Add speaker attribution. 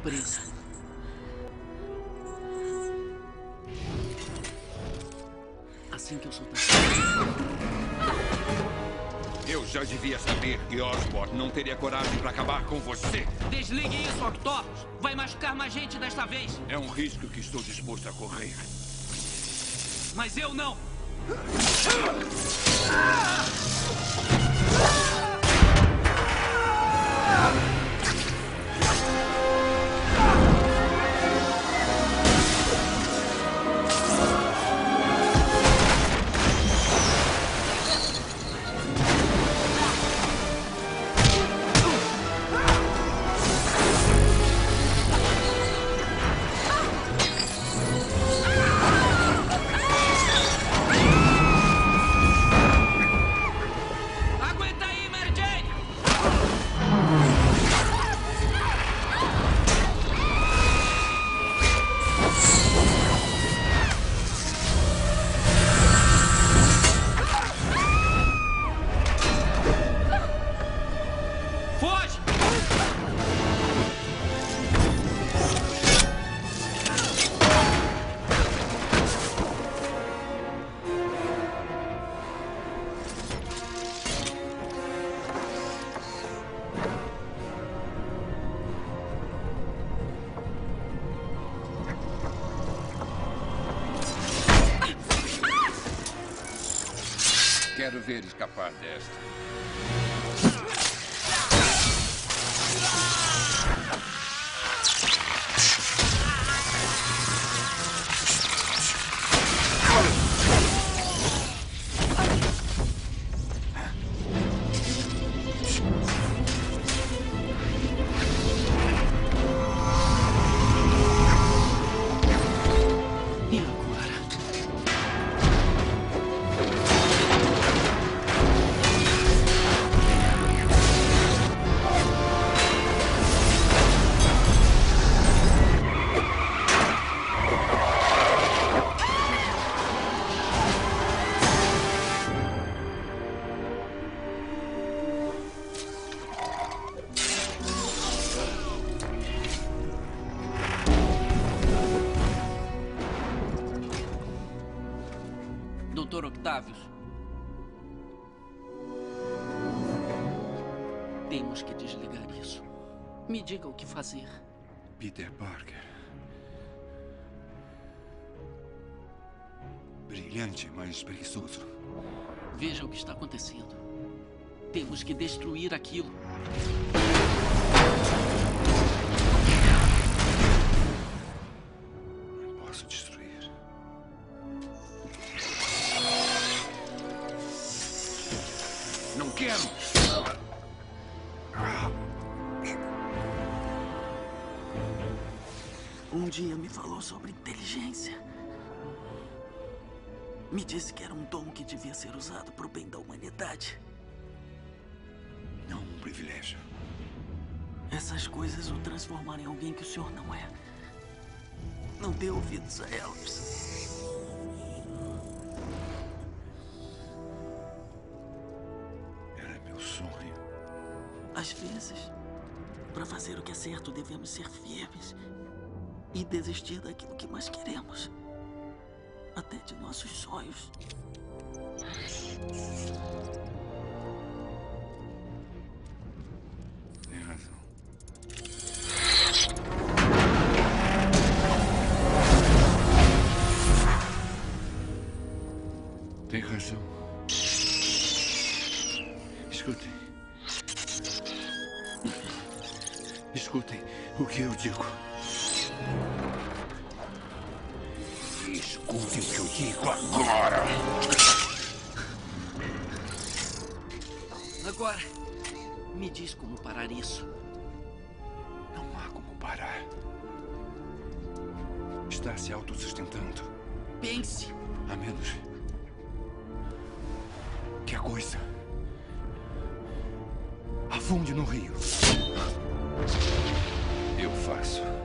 Speaker 1: surpresa. Assim que eu soltar.
Speaker 2: Eu já devia saber que Osborn não teria coragem para acabar com você.
Speaker 1: Desligue isso, Octopus. Vai machucar mais gente desta vez.
Speaker 2: É um risco que estou disposto a correr.
Speaker 1: Mas eu não. Aguenta Foge!
Speaker 2: Quero ver escapar desta.
Speaker 1: Doutor Octavius. Temos que desligar isso. Me diga o que fazer.
Speaker 2: Peter Parker. Brilhante, mas preguiçoso.
Speaker 1: Veja o que está acontecendo. Temos que destruir aquilo.
Speaker 2: Não quero!
Speaker 1: Um dia me falou sobre inteligência. Me disse que era um dom que devia ser usado para o bem da humanidade.
Speaker 2: Não um privilégio.
Speaker 1: Essas coisas o transformaram em alguém que o senhor não é. Não dê ouvidos a elas. Às vezes, para fazer o que é certo, devemos ser firmes e desistir daquilo que mais queremos até de nossos sonhos.
Speaker 2: Tem razão. Tem razão. Escutem. Escutem o que eu digo. Escutem o que eu digo agora.
Speaker 1: Agora, me diz como parar isso.
Speaker 2: Não há como parar. Está se autossustentando.
Speaker 1: Pense.
Speaker 2: A menos que a coisa afunde no rio. Eu faço.